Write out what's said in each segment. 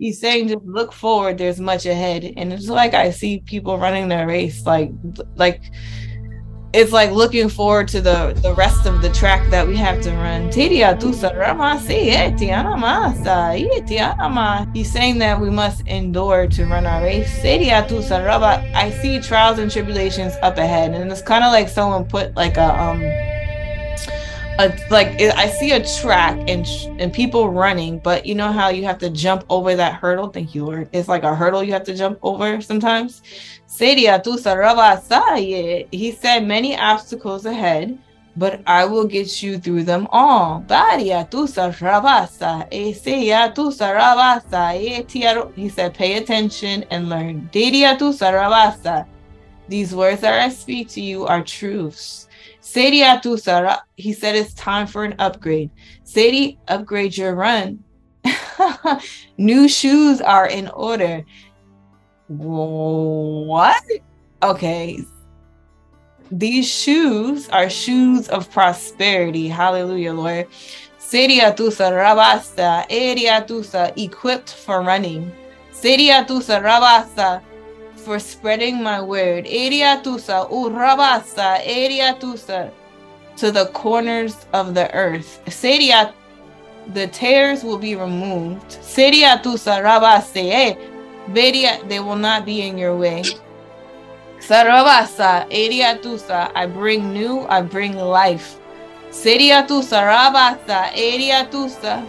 He's saying just look forward, there's much ahead. And it's like I see people running their race, like like it's like looking forward to the the rest of the track that we have to run. He's saying that we must endure to run our race. I see trials and tribulations up ahead, and it's kind of like someone put like a um a, like I see a track and and people running, but you know how you have to jump over that hurdle. Thank you, Lord. It's like a hurdle you have to jump over sometimes. He said many obstacles ahead, but I will get you through them all. He said, pay attention and learn. These words that I speak to you are truths. Sadie Sarah, he said it's time for an upgrade. Sadie, upgrade your run. New shoes are in order. What? Okay. These shoes are shoes of prosperity. Hallelujah, Lord. Seriatusa rabasa, eriatusa, equipped for running. Seriatusa rabasa, for spreading my word. Eriatusa, urabasa, eriatusa, to the corners of the earth. Seriat, the tares will be removed. Seriatusa rabase, eh? Veria, they will not be in your way. Sarabasa, Eriatusa, I bring new, I bring life. Seriatusa, Rabasa, Eriatusa.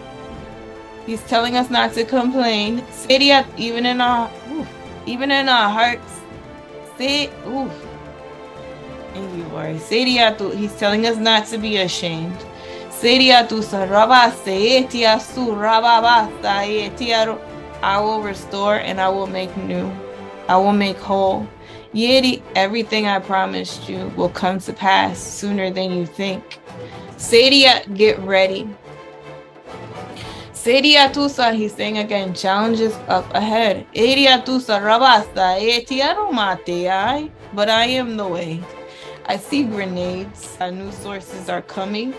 He's telling us not to complain. Seriat, even in our, even in our hearts. Say, oof. Thank you, Lord. Seriatu, he's telling us not to be ashamed. Seriatusa, Rabasa, Etiasu, Rababasa, Etiaru. I will restore and I will make new. I will make whole. Yeti, everything I promised you will come to pass sooner than you think. Sadia, get ready. Sadia Tusa, he's saying again, challenges up ahead. Eria Tusa Rabasta, Etiano eh, but I am the way. I see grenades. Uh, new sources are coming.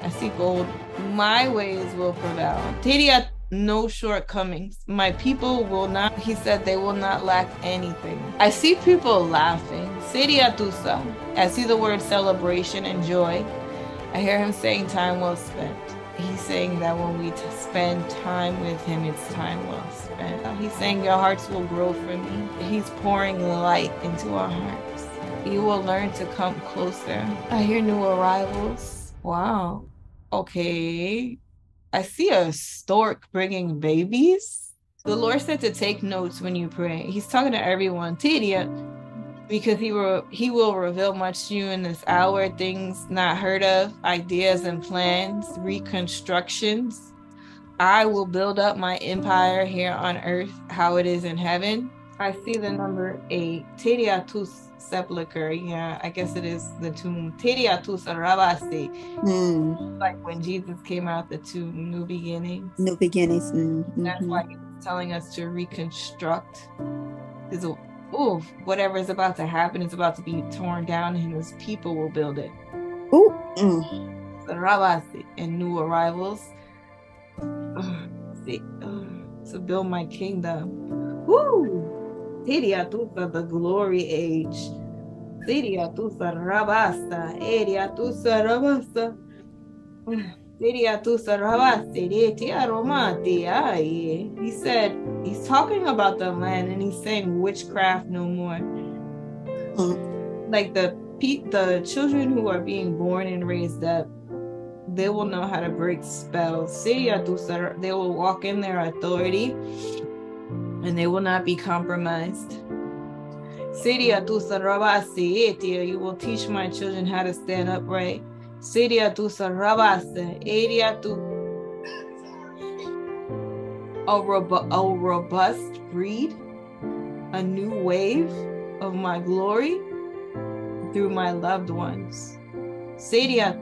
I see gold. My ways will prevail. Teria no shortcomings. My people will not, he said, they will not lack anything. I see people laughing. Siriatusa. I see the word celebration and joy. I hear him saying time well spent. He's saying that when we spend time with him, it's time well spent. He's saying your hearts will grow for me. He's pouring light into our hearts. You will learn to come closer. I hear new arrivals. Wow. Okay. I see a stork bringing babies. The Lord said to take notes when you pray. He's talking to everyone, Tidia, because he will he will reveal much to you in this hour, things not heard of, ideas and plans, reconstructions. I will build up my empire here on earth, how it is in heaven. I see the number eight, Tidia tus sepulcher. Yeah, I guess it is the tomb. Teriatus Rabasi. Mm. Like when Jesus came out the tomb, new beginnings. New beginnings. Mm-hmm. That's why he's telling us to reconstruct. His, ooh, whatever is about to happen is about to be torn down, and his people will build it. Ooh. Mm. Rabasi and new arrivals. to build my kingdom. Woo! Tiriatusa, the glory age. Siriatusa rabasta, Eriatusa rabasta. Tiaromati. He said, he's talking about the land and he's saying witchcraft no more. Like the the children who are being born and raised up, they will know how to break spells. They will walk in their authority and they will not be compromised. Siria tu sarabasi etia, you will teach my children how to stand upright. Siria tu sarabasi, eria tu a, robu- a robust breed, a new wave of my glory through my loved ones. Sadia.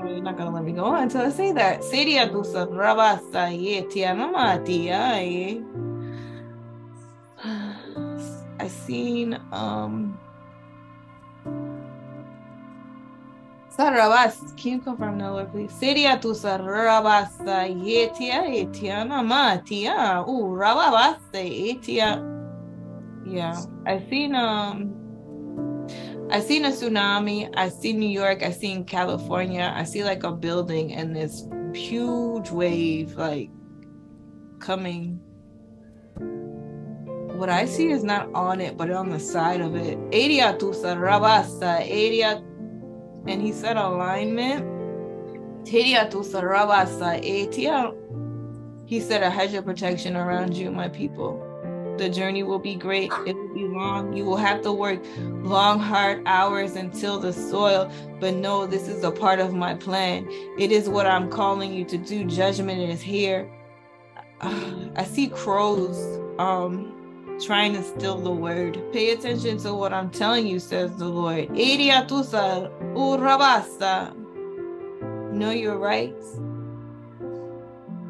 Oh, you're not gonna let me go on until I say that. Seria dusa rabasa yetia seen um Sarabas, can you confirm that, Lord, please? Seria tu sarabasa yetia etia namatia. Ooh, rababase etia. Yeah, I seen um, I seen a tsunami. I see New York. I seen California. I see like a building and this huge wave like coming. What I see is not on it, but on the side of it. Eria tu sarabasa eria and he said alignment. He said a hedge of protection around you, my people. The journey will be great. It will be long. You will have to work long, hard hours until the soil. But no, this is a part of my plan. It is what I'm calling you to do. Judgment is here. I see crows. Um, trying to steal the word. Pay attention to what I'm telling you, says the Lord. Know your rights.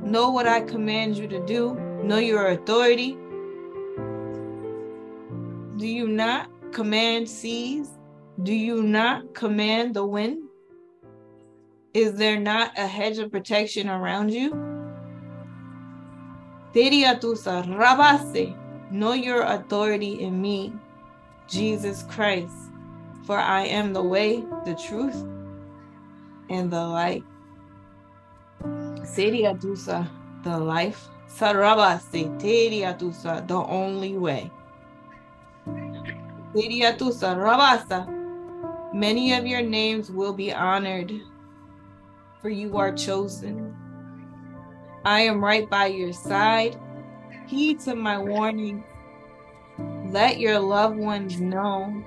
Know what I command you to do. Know your authority. Do you not command seas? Do you not command the wind? Is there not a hedge of protection around you? rabase. Know your authority in me, Jesus Christ, for I am the way, the truth, and the light. Seriadusa, the life. Sarabase, Teriadusa, the only way. Seriatusa, Rabasa. Many of your names will be honored, for you are chosen. I am right by your side heed to my warning. Let your loved ones know.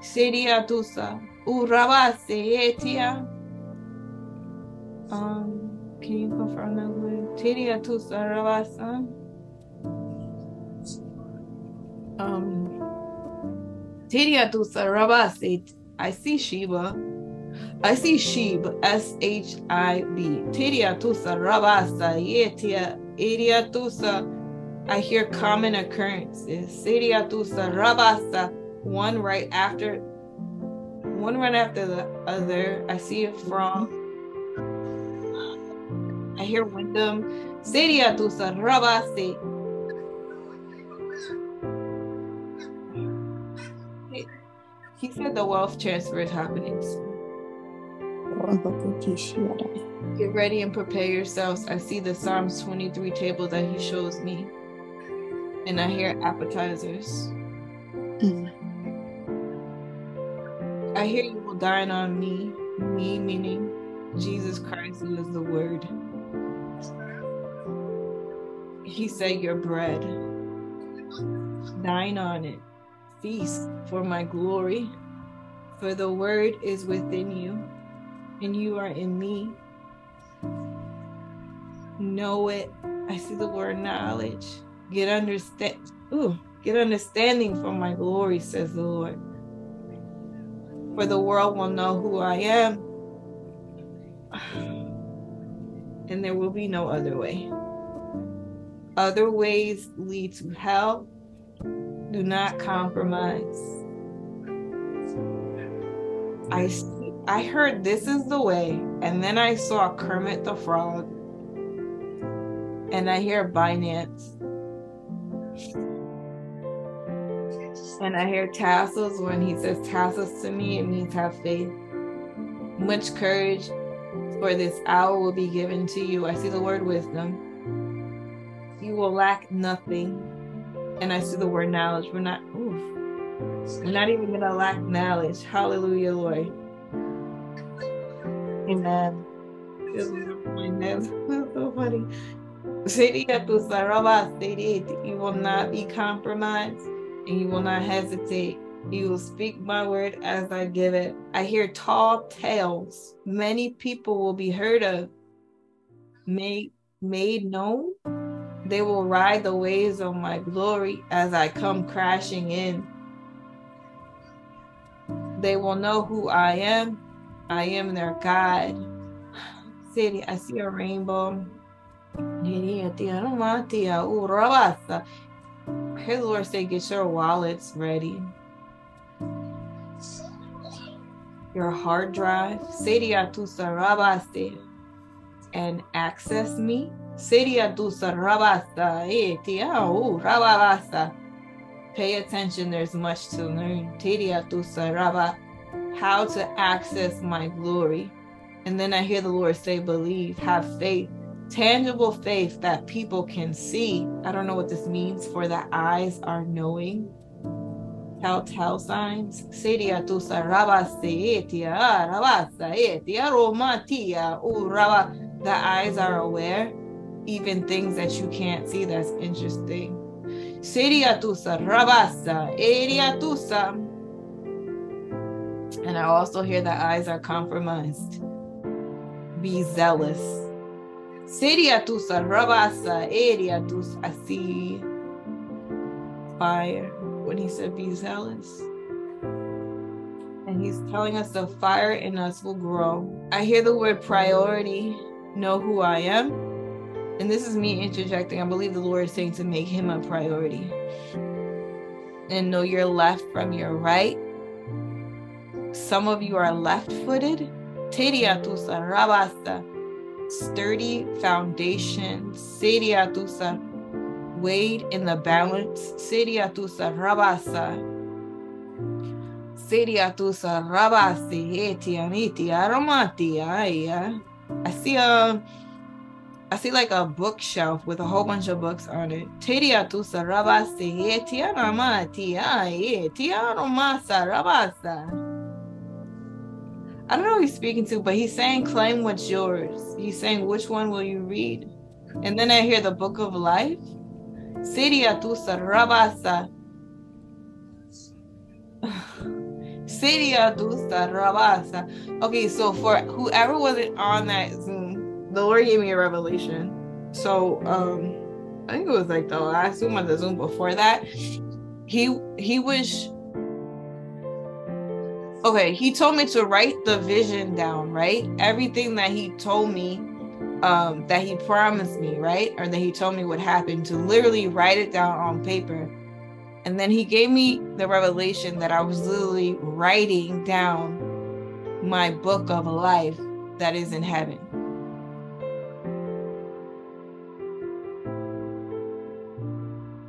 Seria tusa. Urabase etia. Um, can you confirm that word? Tusa rabasa. Um, Seria tusa rabase. I see Shiba. I see Shib, S H I B. Tiria tusa rabasa yetia Iriatusa, I hear common occurrences. Iriatusa, Rabasa, one right after, one right after the other. I see it from. I hear Wyndham. Siriatusa, Rabasi. He said the wealth transfer is happening. Get ready and prepare yourselves. I see the Psalms 23 table that he shows me, and I hear appetizers. Mm. I hear you will dine on me, me meaning Jesus Christ, who is the Word. He said, Your bread, dine on it, feast for my glory, for the Word is within you and you are in me. Know it. I see the word mm-hmm. knowledge. Get understand. Ooh, get understanding from my glory, says the Lord. For the world will know who I am, and there will be no other way. Other ways lead to hell. Do not compromise. I I heard this is the way, and then I saw Kermit the Frog, and I hear Binance, and I hear tassels. When he says tassels to me, it means have faith. Much courage, for this hour will be given to you. I see the word wisdom. You will lack nothing, and I see the word knowledge. We're not. Oof, we're not even gonna lack knowledge. Hallelujah, Lord. Amen. That's so funny. You will not be compromised and you will not hesitate. You will speak my word as I give it. I hear tall tales. Many people will be heard of, made, made known. They will ride the waves of my glory as I come crashing in. They will know who I am I am their God. City, I see a rainbow. His Lord say, get your wallets ready. your hard drive, Seria tusa rabaste, and access me. Seria tusa rabasta, etiau eh, uh, rababasta. Pay attention, there's much to learn. Teria tusa raba, how to access my glory. And then I hear the Lord say, believe, have faith, tangible faith that people can see. I don't know what this means, for the eyes are knowing telltale signs. Seria uraba. The eyes are aware, even things that you can't see. That's interesting. Seria tusa rabasa eria tusa. And I also hear the eyes are compromised. Be zealous. Seria tusa rabasa eria tusa. I see fire when he said, Be zealous. And he's telling us the fire in us will grow. I hear the word priority, know who I am. And this is me interjecting. I believe the Lord is saying to make him a priority. And know your left from your right. Some of you are left footed. Sturdy foundation. Seriatusa weighed in the balance. Siriatusa rabasa. Siriatusa rabasi etianiti aromati. I see a I see like a bookshelf with a whole bunch of books on it. Tiriatusa rabasi etianamati etiaromasa rabasa. I don't know who he's speaking to, but he's saying claim what's yours. He's saying which one will you read? And then I hear the book of life. Siria tusa rabasa. Siria tusa rabasa. Okay, so for whoever wasn't on that Zoom, the Lord gave me a revelation. So um I think it was like the last Zoom or the Zoom before that. He he was okay, he told me to write the vision down, right? Everything that he told me um, that he promised me, right? Or that he told me would happen to literally write it down on paper. And then he gave me the revelation that I was literally writing down my book of life that is in heaven.